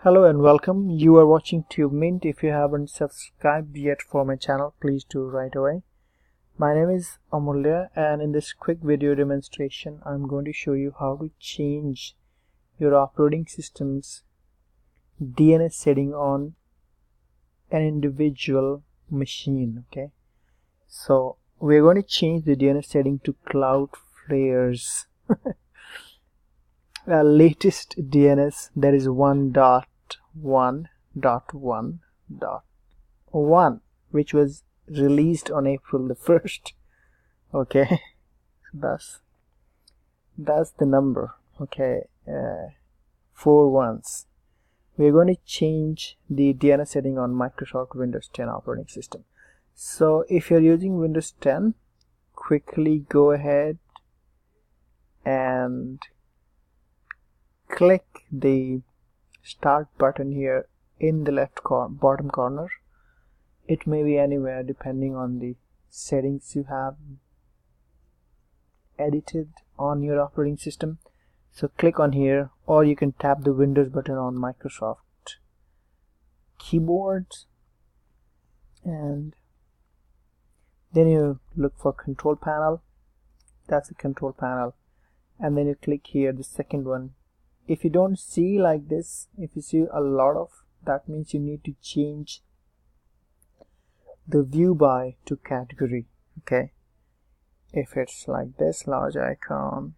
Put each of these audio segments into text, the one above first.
Hello and welcome. You are watching TubeMint. If you haven't subscribed yet for my channel, please do right away. My name is Amulya and in this quick video demonstration, I'm going to show you how to change your operating system's DNS setting on an individual machine. Okay, so we're going to change the DNS setting to Cloudflare's uh, latest DNS that is 1.1.1.1 which was released on April the 1st okay. That's that's the number. Okay uh, four ones. We're going to change the DNS setting on Microsoft Windows 10 operating system. So if you're using Windows 10 quickly go ahead and click the start button here in the left cor bottom corner. It may be anywhere depending on the settings you have edited on your operating system. So click on here or you can tap the Windows button on Microsoft keyboard and then you look for control panel. That's the control panel. And then you click here the second one if you don't see like this if you see a lot of that means you need to change the view by to category okay? If it's like this large icon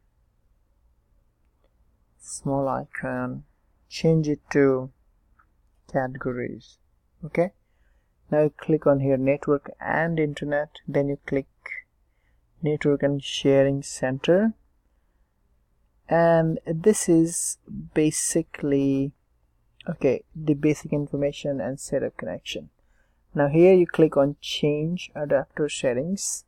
small icon change it to categories okay? Now you click on here network and internet then you click network and sharing center and this is basically okay the basic information and setup connection. Now here you click on change adapter settings.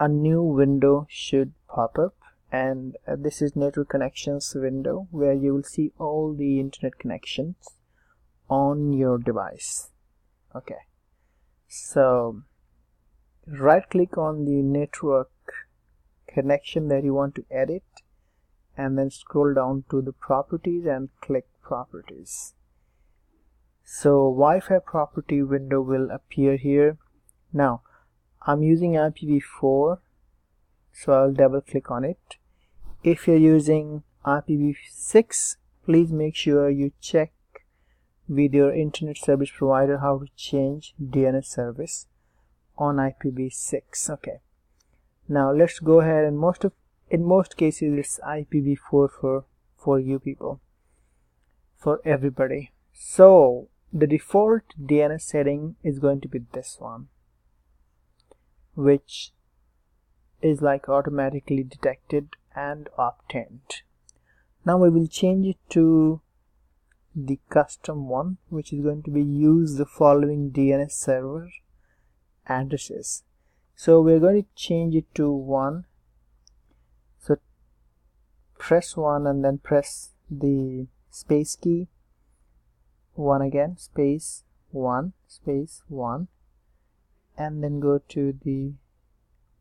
A new window should pop up and uh, this is network connections window where you will see all the internet connections on your device. Okay. So right click on the network connection that you want to edit and then scroll down to the properties and click properties. So Wi-Fi property window will appear here. Now I'm using IPv4 so I'll double click on it. If you're using IPv6 please make sure you check with your internet service provider how to change DNS service on IPv6 okay now let's go ahead and most of in most cases it's IPv4 for for you people. For everybody. So the default DNS setting is going to be this one. Which is like automatically detected and obtained. Now we will change it to the custom one which is going to be use the following DNS server addresses so we're going to change it to 1 so press 1 and then press the space key. 1 again space 1 space 1 and then go to the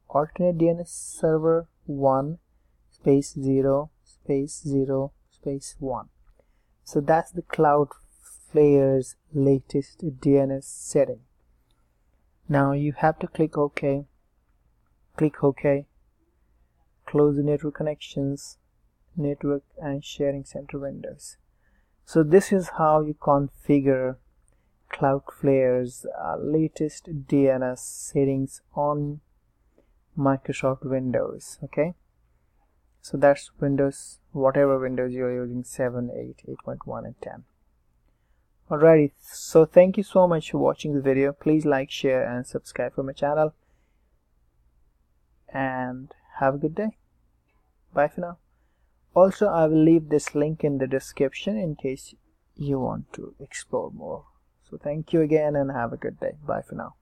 alternate DNS server 1 space 0 space 0 space 1 so that's the Cloudflare's latest DNS setting now you have to click OK. Click OK. Close the network connections network and sharing center windows. So this is how you configure Cloudflare's uh, latest DNS settings on Microsoft Windows okay so that's Windows whatever Windows you're using 7 8 8.1 and 10 Alrighty, so thank you so much for watching the video. Please like, share and subscribe for my channel. And have a good day. Bye for now. Also, I will leave this link in the description in case you want to explore more. So thank you again and have a good day. Bye for now.